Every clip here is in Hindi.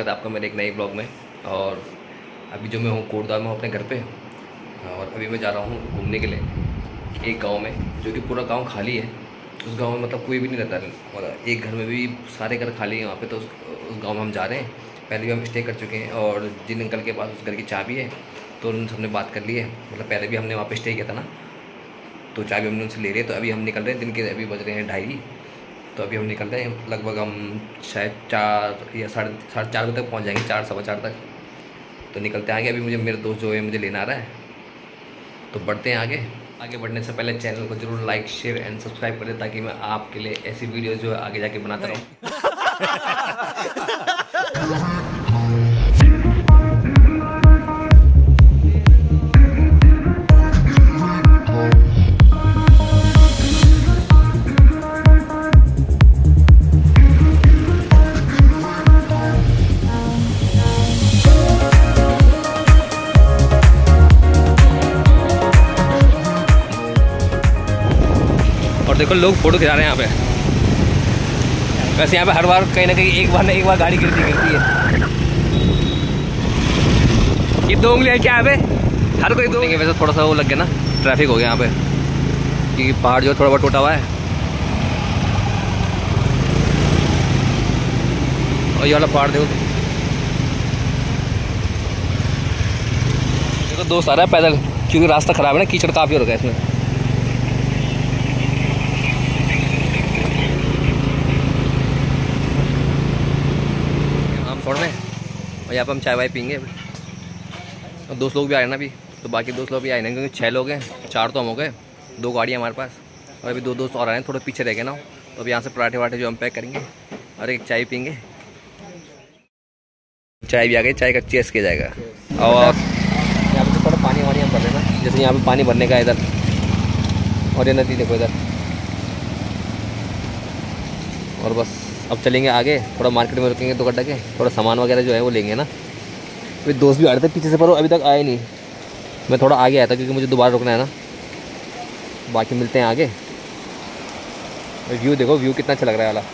स्वागत है आपका मेरे एक नए ब्लॉग में। और अभी जो मैं हूँ कोटद्वार में हूँ अपने घर पे और अभी मैं जा रहा हूँ घूमने के लिए एक गाँव में जो कि पूरा गाँव खाली है। उस गाँव में मतलब कोई भी नहीं रहता और एक घर में भी सारे घर खाली हैं वहाँ पे तो उस, उस गाँव में हम जा रहे हैं। पहले भी हम स्टे कर चुके हैं और जिन अंकल के पास उस घर की चाबी है तो उन सबने बात कर ली है। मतलब पहले भी हमने वहाँ पर स्टे किया था ना तो चाबी हमने उनसे ले रही तो अभी हम निकल रहे हैं दिन के अभी बज रहे हैं ढाई। तो अभी हम निकलते हैं लगभग हम शायद चार या साढ़े साढ़े चार बजे तक पहुँच जाएँगे चार सवा चार तक। तो निकलते हैं आगे अभी मुझे मेरे दोस्त जो है मुझे लेना आ रहा है। तो बढ़ते हैं आगे। आगे बढ़ने से पहले चैनल को ज़रूर लाइक शेयर एंड सब्सक्राइब करें ताकि मैं आपके लिए ऐसी वीडियो जो है आगे जाके बनाता रहूँ। देखो, लोग फ़ोटो खिंचा रहे हैं यहाँ पे। वैसे यहाँ पे हर बार कहीं ना कहीं एक बार ना एक बार गाड़ी गिरती गिरती है। ये दो उंगली है क्या यहाँ पे? हर कोई दो वैसे थोड़ा सा वो लग गया ना ट्रैफ़िक हो गया यहाँ पे। क्योंकि पहाड़ जो थोड़ा बहुत टूटा हुआ है। और ये वाला पहाड़ देखो। देखो दोस्त आ रहा है पैदल, क्योंकि रास्ता ख़राब है ना, कीचड़ काफ़ी हो रहा है इसमें। और यहाँ पर हम चाय वाय पीएँगे। और दोस्त लोग भी आए ना अभी तो बाकी दोस्त लोग भी आए ना, क्योंकि छः लोग हैं, चार तो हम हो गए, दो गाड़ियाँ हमारे पास, और अभी दो दोस्त और आए हैं, थोड़े पीछे रह गए ना तो अभी यहाँ से पराठे वाठे जो हम पैक करेंगे, और एक चाय पीएँगे। चाय भी आ गई, चाय का चेस किया जाएगा। और यहाँ पर थोड़ा पानी वानी हम भर लेना जैसे यहाँ पे पानी भरने का इधर, और ये नदी देखो इधर। और बस। अब चलेंगे आगे थोड़ा मार्केट में रुकेंगे दो गड्ढा के थोड़ा सामान वगैरह जो है वो लेंगे ना। फिर दोस्त भी आ रहे थे पीछे से पर अभी तक आए नहीं। मैं थोड़ा आगे आया था क्योंकि मुझे दोबारा रुकना है ना। बाकी मिलते हैं आगे। व्यू देखो व्यू कितना अच्छा लग रहा है वाला।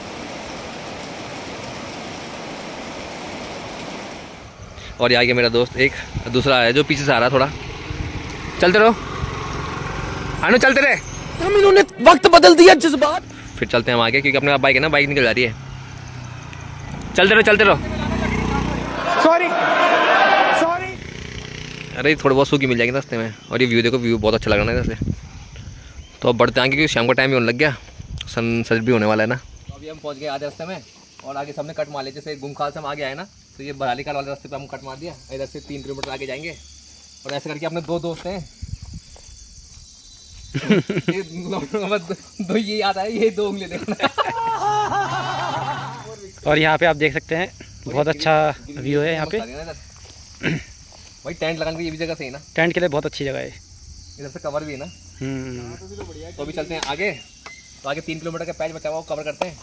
और ये आगे मेरा दोस्त एक दूसरा है जो पीछे से आ रहा थोड़ा। चलते रहो। अनु चलते रहे। हम इन्होंने वक्त बदल दिया जिस बात। फिर चलते हैं हम आगे क्योंकि अपने बाइक है ना बाइक निकल जा रही है। चलते रहो चलते रहो। सॉरी सॉरी अरे थोड़ी बहुत सूखी मिल जाएगी रास्ते में। और ये व्यू देखो व्यू बहुत अच्छा लग रहा है इधर से। तो अब बढ़ते आएँगे क्योंकि शाम का टाइम भी होने लग गया। सन सज भी होने वाला है ना। तो अभी हम पहुँच गए आधे रास्ते में और आगे सबने कट मार लिया जैसे गुमखाल से हम आगे आए ना तो ये बराली काल वाले रास्ते पर हम कट मार दिया। इधर से तीन किलोमीटर आगे जाएँगे। और ऐसे करके अपने दो दोस्त हैं। ये दो ये याद आया ये दो उंगली देखना। और यहाँ पे आप देख सकते हैं बहुत अच्छा व्यू है यहाँ पे। भाई टेंट लगाने की ये भी जगह सही ना? टेंट के लिए बहुत अच्छी जगह है। इधर से कवर भी है ना? हम्म। तो अभी चलते हैं। आगे। तो आगे तीन किलोमीटर का पैच बचा हुआ कवर करते हैं।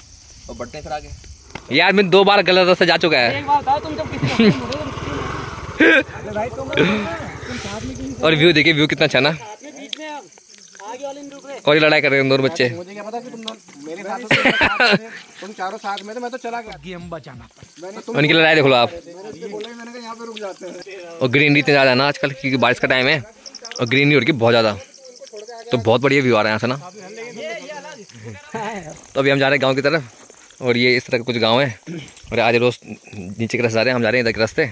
और बढ़ते हैं फिर आगे। यार मैं दो बार गलत रास्ते जा चुका है। और व्यू देखिए व्यू कितना अच्छा ना। और ये लड़ाई कर रहे हैं दोनों बच्चे। मुझे क्या पता कि साथ तुम चारों साथ में तो मैं तो चला गया। गेम बचाना। उनकी लड़ाई देख लो आप और ग्रीनरी इतनी ज़्यादा है ना आजकल क्योंकि बारिश का टाइम है और ग्रीनरी हो रही बहुत ज़्यादा। तो बहुत बढ़िया व्यू आ रहा है यहाँ से ना। तो अभी हम जा रहे हैं गाँव की तरफ़ और ये इस तरह के कुछ गाँव है। और आज रोज नीचे के रास्ते जा रहे हैं हम जा रहे हैं इधर के रास्ते।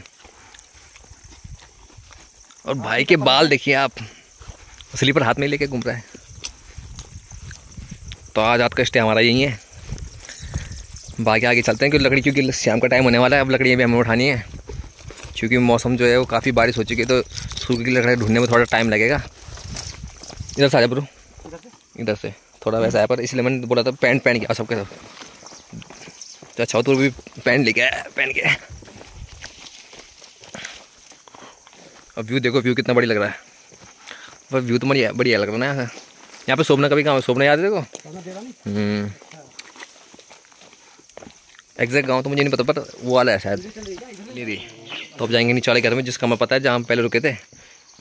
और भाई के बाल देखिए आप स्लीपर हाथ में लेके घूम रहा है। तो आज रात का स्टे हमारा यही है। बाकी आगे चलते हैं क्योंकि लकड़ी, क्योंकि शाम का टाइम होने वाला है, अब लकड़ियाँ भी हमें उठानी है। क्योंकि मौसम जो है वो काफ़ी बारिश हो चुकी है तो सूखी की लकड़ी ढूँढने में थोड़ा टाइम लगेगा। इधर से आ जा इधर से। थोड़ा वैसा है, पर इसलिए मैंने बोला था पैंट पहन गया सबके सब तो अच्छा तो भी पैंट लेके आया, पहन के अब व्यू देखो व्यू कितना बड़ी लग रहा है। पर व्यू तो बढ़िया बढ़िया लग रहा है ना यहाँ पे सोमना कभी कहाँ सोमना याद है देखो एग्जैक्ट गाँव तो मुझे नहीं पता पर वो वाला है शायद। मेरी तो अब जाएँगे नीचे वाले घर में, जिसका मैं पता है, जहाँ हम पहले रुके थे।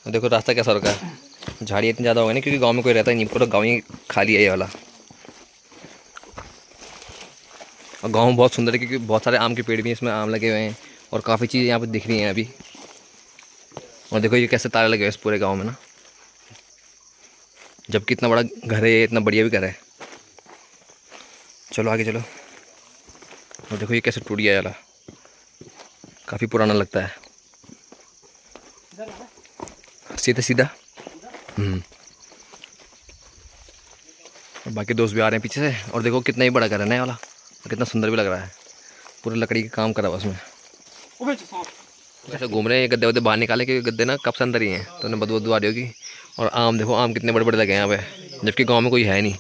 देखो रास्ता कैसा रुका है। झाड़ियाँ इतनी ज़्यादा हो गई ना, क्योंकि गाँव में कोई रहता ही नहीं। पूरा गाँव ही खाली है ये वाला। और गाँव बहुत सुंदर है, क्योंकि बहुत सारे आम के पेड़ भी हैं, इसमें आम लगे हुए हैं। और काफ़ी चीज़ें यहाँ पर दिख रही हैं अभी। और देखो ये कैसे तारे लगे हुए इस पूरे गाँव में ना। जब इतना बड़ा घर है इतना बढ़िया भी घर है। चलो आगे चलो। और देखो ये कैसे टूट गया वाला काफ़ी पुराना लगता है। सीधा सीधा। हम्म। और बाकी दोस्त भी आ रहे हैं पीछे से। और देखो कितना ही बड़ा घर है नया वाला। और कितना सुंदर भी लग रहा है। पूरे लकड़ी का काम करा हुआ उसमें। ऐसे घूम रहे हैं गद्दे वद्दे बाहर निकाले क्योंकि गद्दे ना कब से अंदर ही हैं। तो उन्हें बदबू बदबू आ रही होगी। और आम देखो, आम कितने बड़े बड़े लगे हैं यहाँ पे। जबकि गाँव में कोई है नहीं।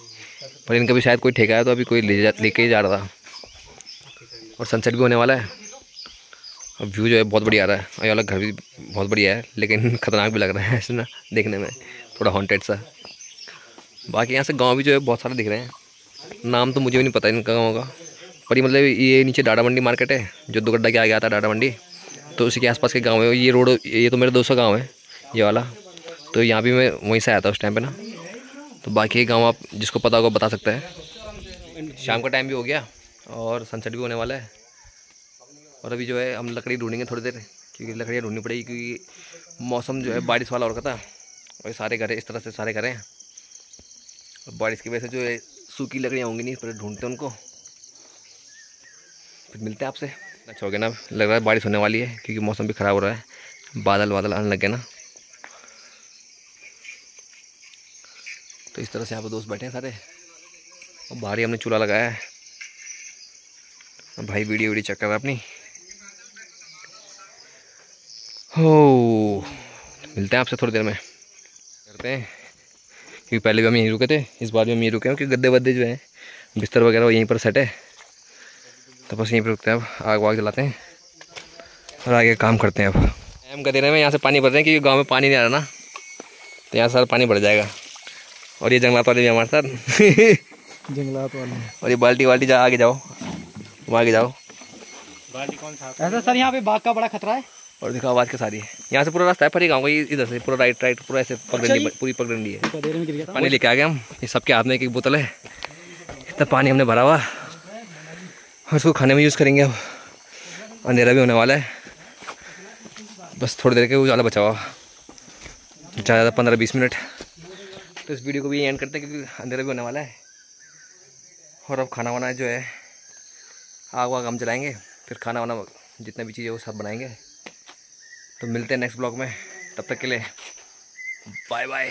पर इनका भी शायद कोई ठेका है तो अभी कोई ले जा, लेके ही जा रहा था। और सनसेट भी होने वाला है। और व्यू जो है, बहुत बढ़िया आ रहा है। और ये वाला घर भी बहुत बढ़िया है, लेकिन ख़तरनाक भी लग रहा है, ऐसे ना, देखने में। थोड़ा हॉन्टेड सा। बाकी यहाँ से गाँव भी जो है, बहुत सारे दिख रहे हैं। नाम तो मुझे भी नहीं पता इनका गाँव का। पर ये मतलब ये नीचे डाडा मंडी मार्केट है, जो दुगड्डा के आगे आता है डाडा मंडी तो उसी के आसपास के गाँव है। ये रोड, ये तो मेरे दोस्तों गाँव है, ये वाला। तो यहाँ भी मैं वहीं से आया था उस टाइम पे ना। तो बाकी गाँव आप जिसको पता होगा बता सकता है। शाम का टाइम भी हो गया और सनसेट भी होने वाला है। और अभी जो है हम लकड़ी ढूंढेंगे थोड़ी देर, क्योंकि लकड़ियाँ ढूंढनी पड़ेगी, क्योंकि मौसम जो है बारिश वाला हो रखा था। और सारे घर इस तरह से सारे घर हैं। बारिश की वजह से जो है सूखी लकड़ियाँ होंगी नहीं फिर ढूंढते उनको। फिर मिलते हैं आपसे। अच्छा हो गया ना, लग रहा है बारिश होने वाली है, क्योंकि मौसम भी ख़राब हो रहा है। बादल बादल आने लग गए ना। तो इस तरह से यहाँ पर दोस्त बैठे हैं सारे। और बाहर ही हमने चूल्हा लगाया है। भाई वीडियो वीडियो चेक कर रहा अपनी। हो, मिलते हैं आपसे थोड़ी देर में। करते हैं। क्योंकि पहले भी हम यहीं रुके थे, इस बार भी हम यहीं रुके हैं क्योंकि गद्दे वद्दे जो हैं, बिस्तर वगैरह वो यहीं पर सेट है। तो बस यहीं पर रुकते हैं अब, आग वाग जलाते हैं। और आगे काम करते हैं अब। हम गदेरे में यहाँ से पानी भर रहे हैं क्योंकि गाँव में पानी नहीं आ रहा ना। तो यहाँ सारा पानी भर जाएगा। और ये जंगलात वाले भी हमारे साथ। जंगलात वाले और ये बाल्टी वाल्टी जा आगे जाओ। वहाँ आगे जाओ। बाल्टी कौन सा? ऐसा सर यहाँ पे बाघ का बड़ा खतरा है। और देखो आवाज़ के सारी है। यहाँ से पूरा रास्ता है पर गाँव का इधर से पूरा राइट राइट पूरा ऐसे पगडंडी पूरी पगडंडी है पानी लेके आ गए हम। ये सबके हाथ में एक बोतल है। इतना पानी हमने भरा हुआ। और इसको खाने में यूज़ करेंगे अब। अंधेरा भी होने वाला है। बस थोड़ी देर के उजाला बचा हुआ। ज़्यादा ज़्यादा पंद्रह बीस मिनट। तो इस वीडियो को भी एंड करते हैं क्योंकि अंधेरा भी होने वाला है। और अब खाना वाना जो है, आग वाग हम जलाएँगे, फिर खाना वाना जितना भी चीज़ है वो सब बनाएँगे। तो मिलते हैं नेक्स्ट ब्लॉग में, तब तक के लिए बाय बाय